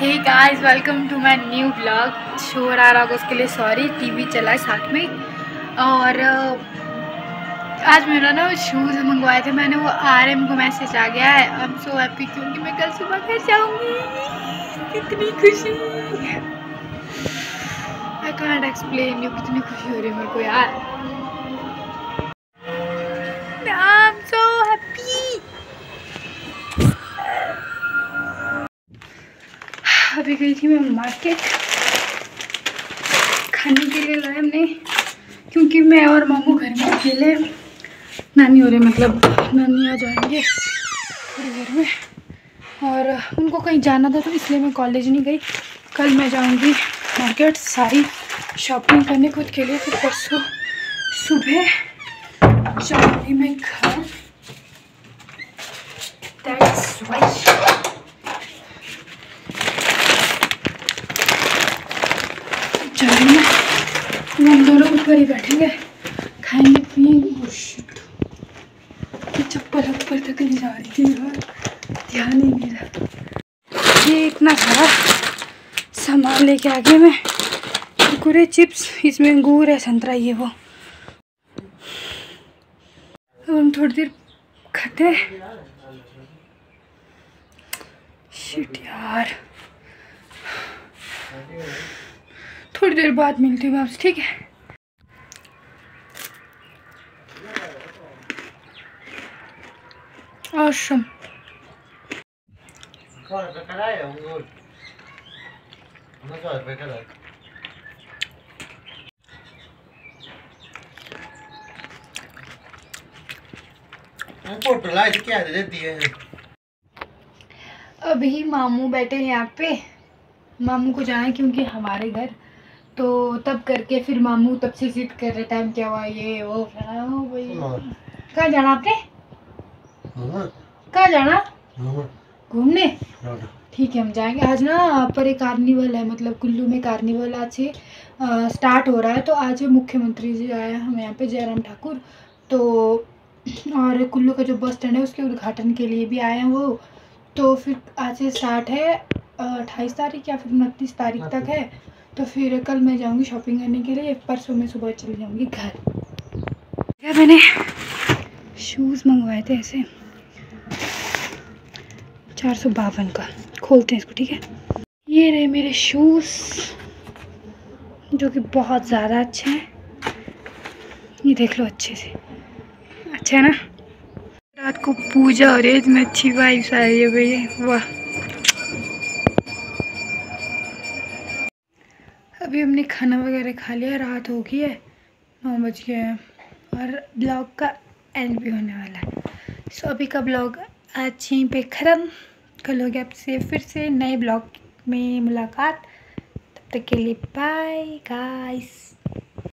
Hey guys welcome to my new blog शोर आ रहा होगा उसके लिए सॉरी टीवी चला है साथ में। और आज मेरा ना शूज़ मंगवाए थे मैंने, वो आ रहे को मैसेज आ गया है। आई एम सो हैप्पी क्योंकि मैं कल सुबह घर जाऊँगी। कितनी खुशी। आई कांट एक्सप्लेन यू कितनी खुशी हो रही है मेरे को यार। अभी गई थी मैं मार्केट खाने के लिए लाए हमने, क्योंकि मैं और मामू घर में अकेले नानी हो मतलब नानी आ जाएँगे थोड़ी देर में। और उनको कहीं जाना था तो इसलिए मैं कॉलेज नहीं गई। कल मैं जाऊँगी मार्केट सारी शॉपिंग करने खुद के लिए, फिर परसों सुबह जाऊँगी मैं घर। दैट्स वाई चलेंगे हम दोनों ऊपर ही बैठेंगे। खाएँगे पिएँगे। Oh चप्पल ऊपर तक नहीं जा रही थी यार। ध्यान ही रहा। ये इतना सारा सामान लेके आ मैं। कुरकुरे चिप्स इसमें अंगूर है संतरा ये वो। अब हम थोड़ी देर खाते शिट यार। थोड़ी देर बाद मिलती हूँ आपसे ठीक है? Awesome. अभी मामू बैठे हैं यहाँ पे। मामू को जाना क्योंकि हमारे घर तो तब करके फिर मामू तब से जिद कर रहे टाइम क्या हुआ ये वो भाई। कहाँ जाना आपने? कहाँ जाना? घूमने। ठीक है हम जाएँगे। आज ना पर एक कार्निवल है मतलब कुल्लू में कार्निवल आज से स्टार्ट हो रहा है। तो आज मुख्यमंत्री जी आए हैं हमें यहाँ पे जयराम ठाकुर। तो और कुल्लू का जो बस स्टैंड है उसके उद्घाटन के लिए भी आए हैं वो। तो फिर आज से स्टार्ट है अट्ठाईस तारीख या फिर उनतीस तारीख तक है। तो फिर कल मैं जाऊँगी शॉपिंग करने के लिए, परसों मैं सुबह चली जाऊँगी घर। क्या मैंने शूज़ मंगवाए थे ऐसे? चार सौ बावन का। खोलते हैं इसको, ठीक है? ये रहे मेरे शूज़ जो कि बहुत ज़्यादा अच्छे हैं। ये देख लो अच्छे से। अच्छा है ना? रात को पूजा रही है इसमें अच्छी वाइब्स आ रही है भैया। वाह। अभी हमने खाना वगैरह खा लिया, रात हो गई है, नौ बज गए हैं, और ब्लॉग का एंड भी होने वाला है। सो अभी का ब्लॉग आज यहीं पे ख़त्म। कल होगी आपसे फिर से नए ब्लॉग में मुलाकात। तब तक के लिए बाय गाइस